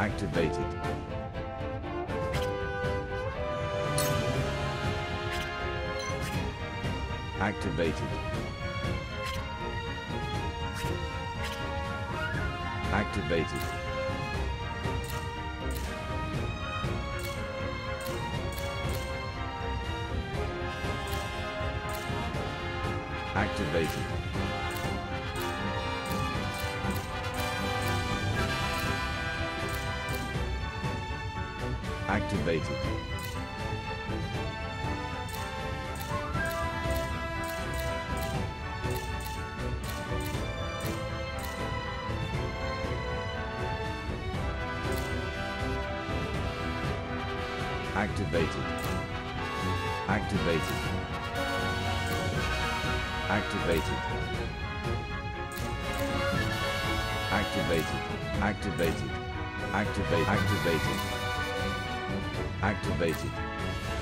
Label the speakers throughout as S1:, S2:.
S1: Activated. Activated. Activated. Activated. Activated. Activated. Activated. Activated. Activated. Activated. Activate. Activated. Activated.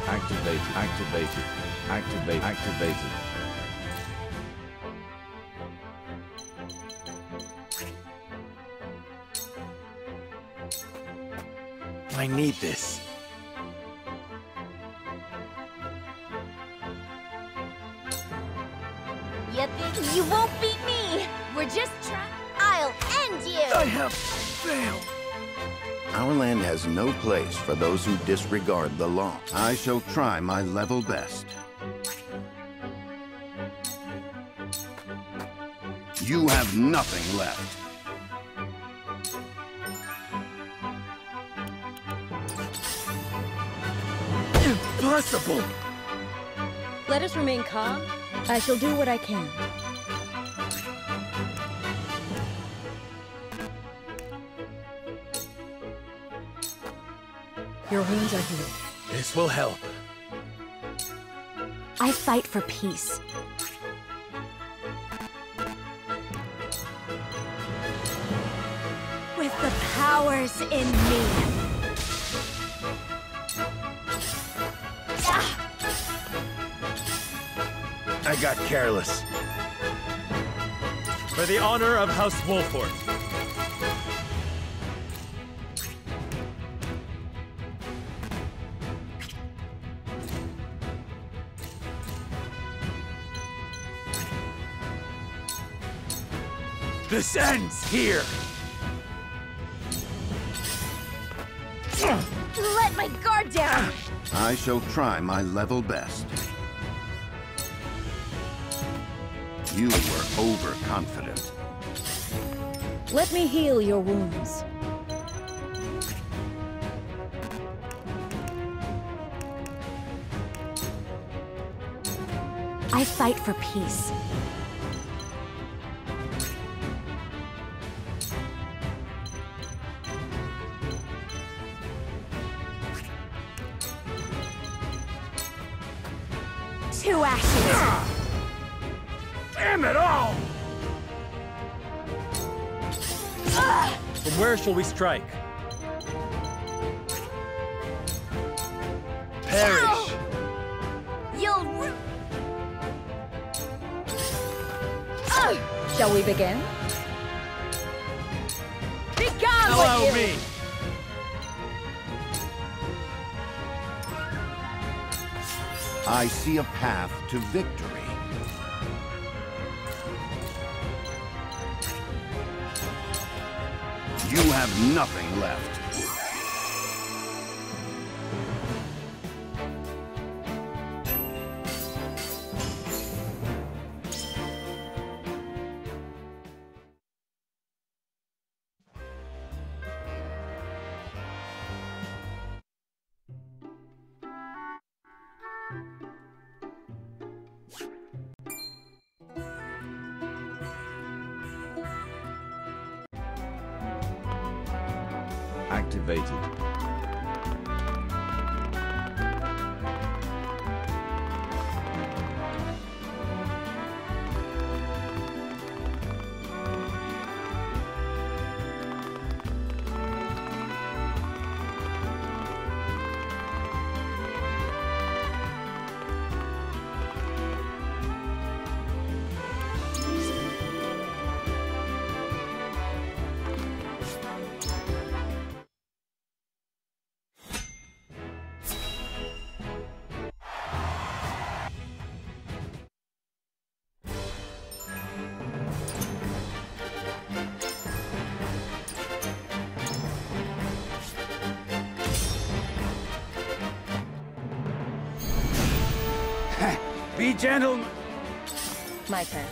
S1: Activated. Activated. Activate. Activated.
S2: I need this.
S3: You think you won't beat me? We're just trying. I'll end you!
S2: I have failed.
S4: Our land has no place for those who disregard the law. I shall try my level best. You have nothing left.
S2: Impossible!
S5: Let us remain calm. I shall do what I can. Your wounds are healed.
S2: This will help.
S5: I fight for peace. With the powers in me.
S2: I got careless.
S6: For the honor of House Wolffort.
S2: This ends here!
S3: Let my guard down!
S4: I shall try my level best. You were overconfident.
S5: Let me heal your wounds. I fight for peace. Two ashes.
S2: Damn it all!
S6: From where shall we strike?
S2: Perish!
S3: You'll... ru- oh!
S5: Shall we begin?
S3: Be gone
S2: Allow
S3: with you!
S2: me!
S4: I see a path to victory. You have nothing left.
S1: Activated.
S2: Be gentle.
S7: My turn.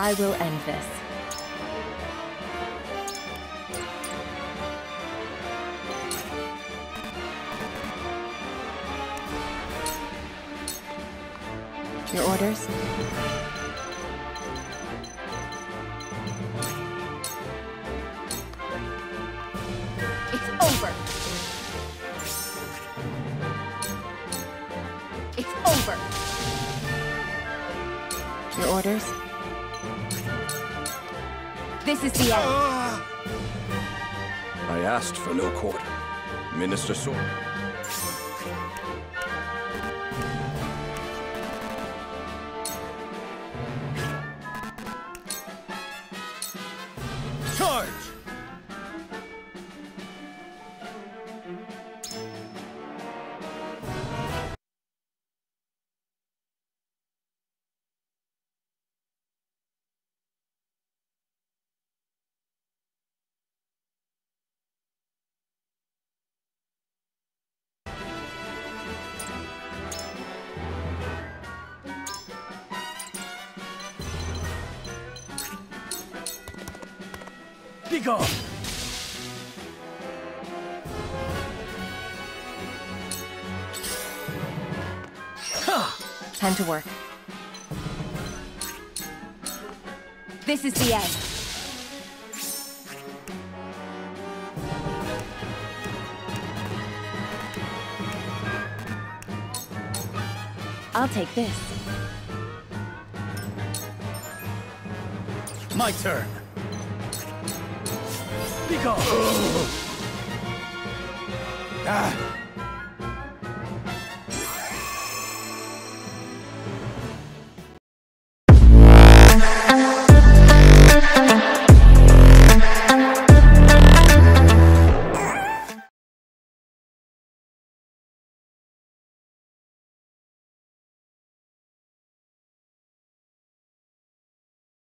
S7: I will end this. Your orders?
S3: It's over. It's over.
S7: Your orders?
S3: This is the end.
S2: I asked for no quarter. Minister Sword.
S7: Time to work.
S3: This is the end.
S7: I'll take this.
S2: My turn. 備ああ